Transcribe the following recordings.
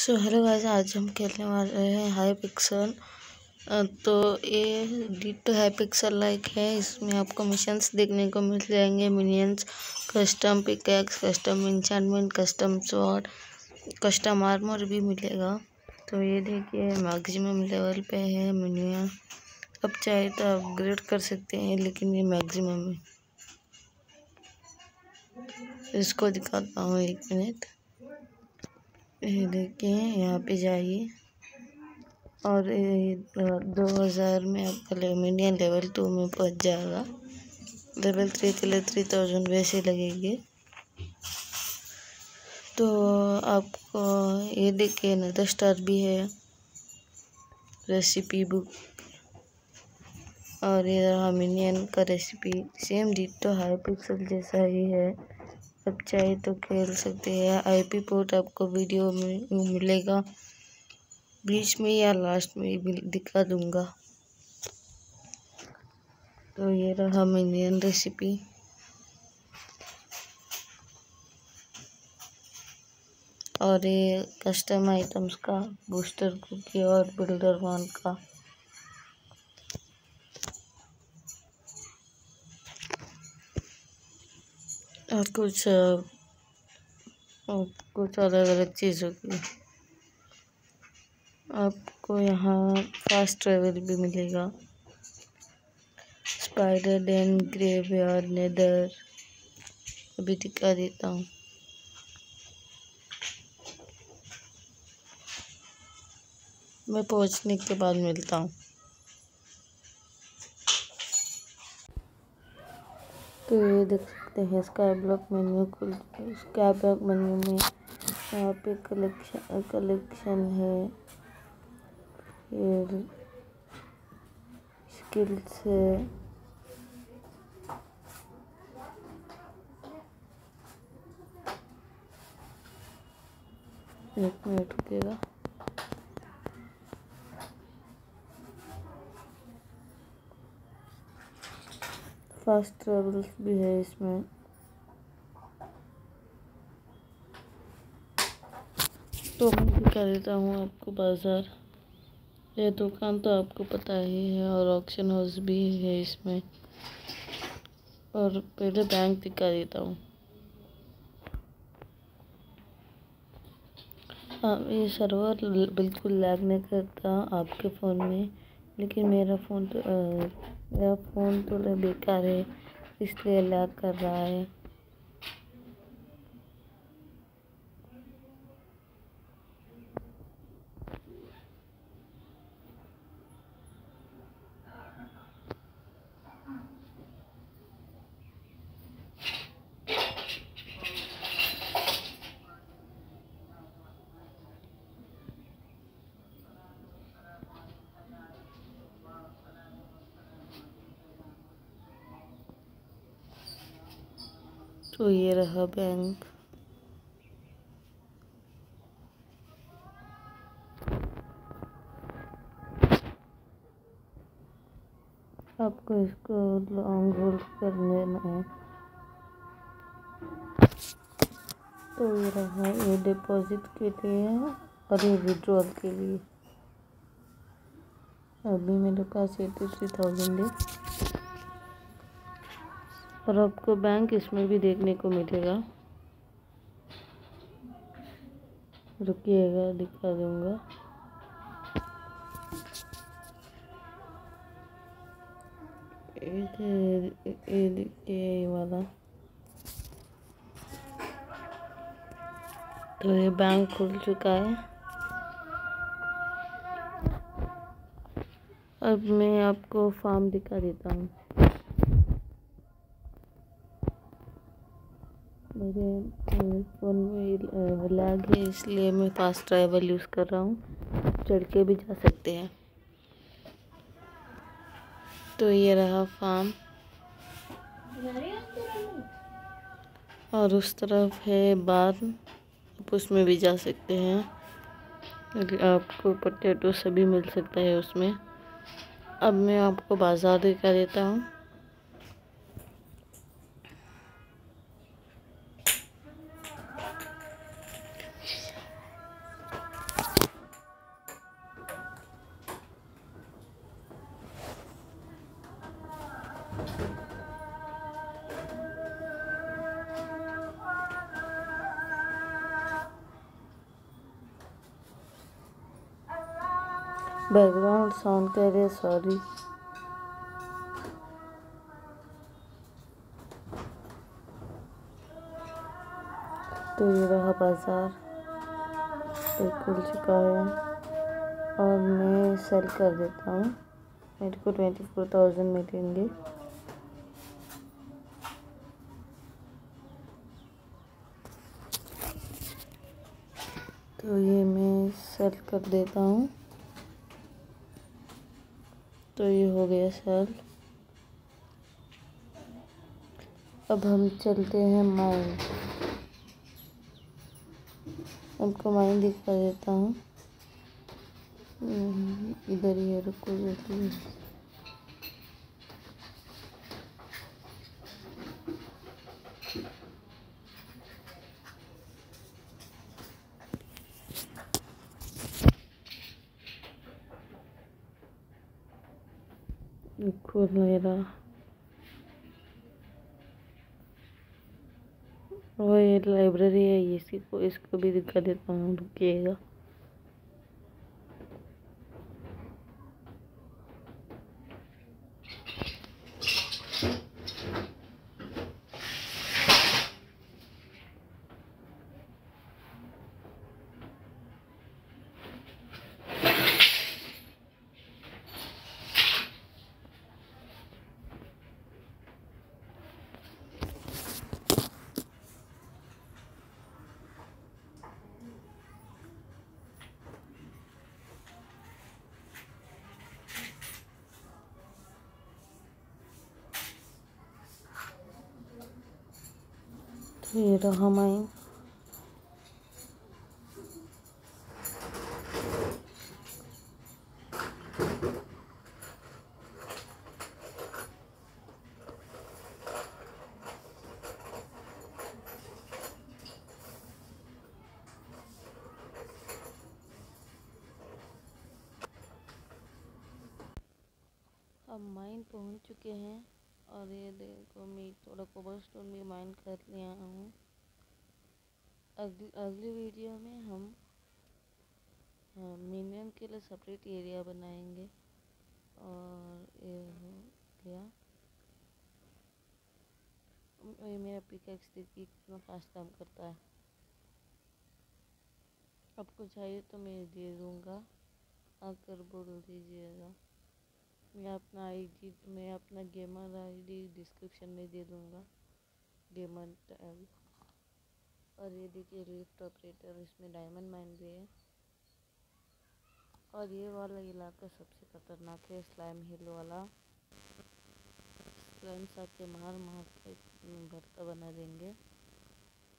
So hello guys, आज हम खेलने वाले हैं हाई पिक्सल तो ये D to high pixel like है। इसमें आपको मिशंस देखने को मिल जाएँगे। Minions custom pickaxe custom enchantment custom sword custom armour भी मिलेगा। तो ये देखिए मैक्सिमम लेवल पे है मिनियन अब चाहे तो अपग्रेड कर सकते हैं, लेकिन ये मैक्सिमम है। इसको दिखाता हूँ एक मिनट ये देखिए, यहाँ पे जाइए। और दो हज़ार में आपका एल्यूमिनियम लेवल टू में पहुँच जाएगा। लेवल थ्री के लिए थ्री थाउज़ेंड वैसे लगेंगे। तो आपको ये देखिए नदर स्टार भी है। रेसिपी बुक और ये रहा मिनियन का recipe same ditto high pixel जैसा ही है। अब चाहे तो खेल सकते हैं। आईपी पोर्ट आपको वीडियो में मिलेगा। बीच में या लास्ट में दिखा दूँगा। तो ये रहा इंडियन रेसिपी और ये कस्टम आइटम्स का बूस्टर कुकी और बिल्डर वन का। और कुछ कुछ अलग अलग चीज़ों की। आपको यहाँ फास्ट ट्रेवल भी मिलेगा। स्पाइडर डेन ग्रेवयार्ड नेदर अभी दिखा देता हूँ। मैं पहुँचने के बाद मिलता हूँ। तो ये देख सकते हैं स्काई ब्लॉक मेन्यू खुल स्काई ब्लॉक मेन्यू में यहाँ पे कलेक्शन कलेक्शन है। फिर स्किल्स है। एक मिनट रुकेगा। फास्ट ट्रेवल्स भी है इसमें। तो मैं दिखा देता हूँ आपको बाज़ार। ये दुकान तो आपको पता ही है और ऑक्शन हाउस भी है इसमें। और पहले बैंक दिखा देता हूँ। हाँ ये सर्वर बिल्कुल लैग नहीं करता आपके फ़ोन में। लेकिन मेरा फ़ोन तो मेरा फ़ोन तो बेकार है इसलिए लैग कर रहा है। तो ये रहा बैंक आपको इसको लॉन्ग होल्ड करने है। तो ये रहा ये डिपॉजिट के लिए और ये विड्रॉल के लिए। अभी मेरे पास एटी थ्री थाउज़ेंड है। और आपको बैंक इसमें भी देखने को मिलेगा। रुकिएगा, दिखा दूँगा। वाला। तो ये बैंक खुल चुका है। अब मैं आपको फॉर्म दिखा देता हूँ। मेरे फ़ोन में लैग है, इसलिए मैं फास्ट ट्रैवल यूज़ कर रहा हूँ। चढ़ के भी जा सकते हैं। तो ये रहा फार्म और उस तरफ़ है बार आप उसमें भी जा सकते हैं। आपको पोटैटो सभी मिल सकता है उसमें। अब मैं आपको बाज़ार दिखा देता हूँ। बैकग्राउंड साउंड के लिए सॉरी। तो ये रहा बाज़ार। ये खुल चुका है। और मैं सेल कर देता हूँ। मेरे को ट्वेंटी फोर थाउज़ेंड मिलेंगे। तो ये मैं सेल कर देता हूँ। तो ये हो गया सर। अब हम चलते हैं माइन आपको माइन दिखा देता हूँ। हम्म, इधर ही रुको जल्दी खोल मेरा वो ये लाइब्रेरी है इसी को इसको भी दिखा देता हूँ रुकिएगा ये रहा माइन अब माइन पहुँच चुके हैं। और ये देखो मैं थोड़ा कोबल स्टोन भी माइन कर लिया हूँ। अगली अगली वीडियो में हम मिनियन के लिए सेपरेट एरिया बनाएँगे। और ये हो गया ये मेरा पिकेक्स देखिए कितना फास्ट काम करता है। आपको चाहिए तो मैं दे दूँगा। आकर बोल दीजिएगा। मैं अपना आईडी मैं अपना गेमर आईडी डिस्क्रिप्शन में दे दूँगा गेमर टैग और ये देखिए लिफ्ट ऑपरेटर इसमें डायमंड माइन भी है। और ये वाला इलाका सबसे खतरनाक है स्लाइम हिल वाला। स्लाइम आके मार मार के भरता बना देंगे।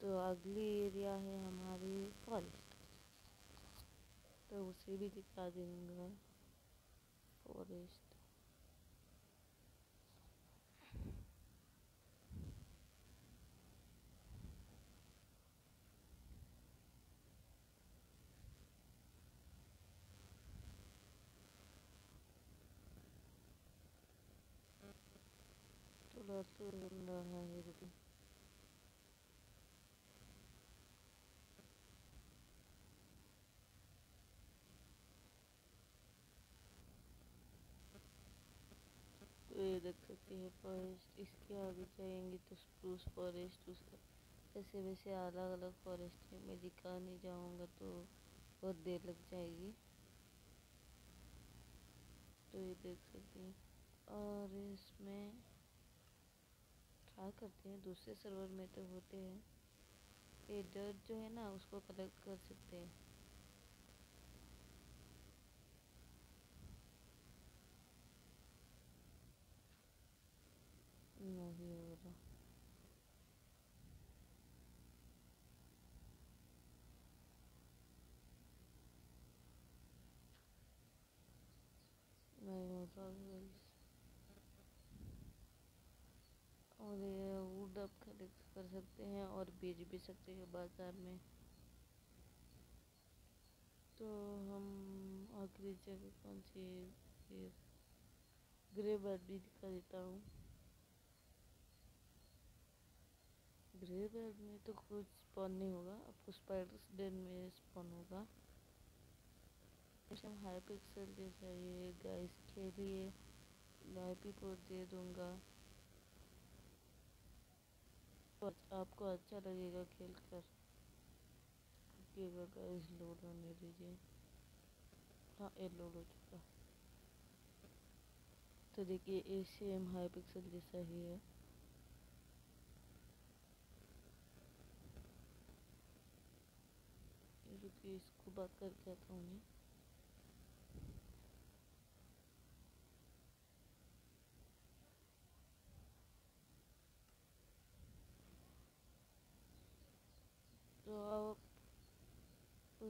तो अगली एरिया है हमारी फॉरेस्ट तो उसे भी दिखा देंगे फॉरेस्ट रहा है रुकी तो ये देख सकते हैं फॉरेस्ट इसके आगे जाएँगे तो स्प्रूस फॉरेस्ट ऐसे वैसे अलग अलग फॉरेस्ट है। मैं दिखा नहीं जाऊँगा तो बहुत देर लग जाएगी। तो ये देख सकते हैं, और इसमें ट्राई करते हैं, दूसरे सर्वर में तो होते हैं। ये डर्ट जो है ना, उसको कलेक्ट कर सकते हैं। नहीं हो रहा नहीं हो रहा और ये वुड आप कलेक्ट कर सकते हैं और बेच भी सकते हैं बाज़ार में। तो हम आखिरी जगह कौन सी ग्रे बर्ड भी दिखा देता हूँ। ग्रे बर्ड में तो कुछ स्पॉन नहीं होगा, आपको स्पाइडर्स डेन में स्पॉन होगा। हाई पिक्सल जैसा ये गाइस के लिए लाइपी पोस्ट दे दूँगा। आपको अच्छा लगेगा खेल कर। गाइस लोड होने दीजिए हाँ ये लोड हो चुका। तो देखिए ए सेम हाई पिक्सल जैसा ही है। रुकिए इसको बात करके आता हूँ मैं।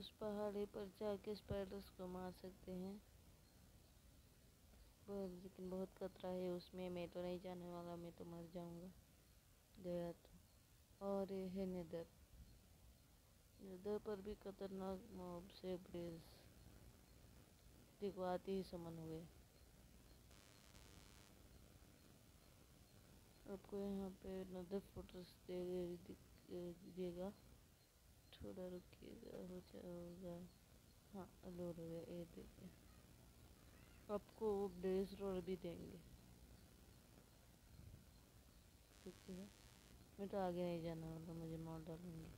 उस पहाड़ी पर जाके स्पाइडर्स को मार सकते हैं। पर लेकिन बहुत खतरा है उसमें। मैं तो नहीं जाने वाला, मैं तो मर जाऊँगा। गया तो। और ये है नेदर नेदर पर भी खतरनाक मॉब से ब्रेज देखो आते ही समन हुए। आपको यहाँ पे नदर फोटोस देगा थोड़ा रुकिएगा हो जाएगा। हाँ हो गया ये देखिए। आपको बेस रोड भी देंगे। ठीक है मैं तो आगे नहीं जाना वाला, मुझे मॉड डालूँगी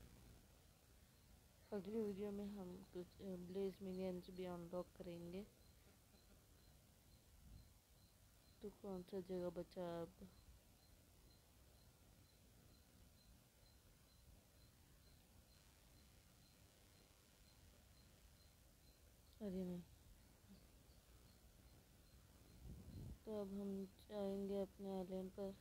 अगली वीडियो में हम कुछ ब्लेज मिनियंस भी अनलॉक करेंगे। तो कौन सा जगह बचा अब? अरे नहीं तो अब हम जाएँगे अपने आइलैंड पर।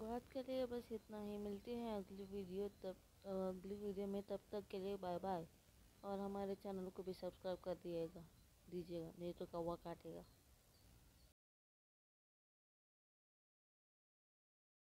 आज के लिए बस इतना ही। मिलते हैं अगली वीडियो तब अगली वीडियो में। तब तक के लिए बाय बाय और हमारे चैनल को भी सब्सक्राइब कर दिएगा। दीजिएगा, नहीं तो कौवा काटेगा।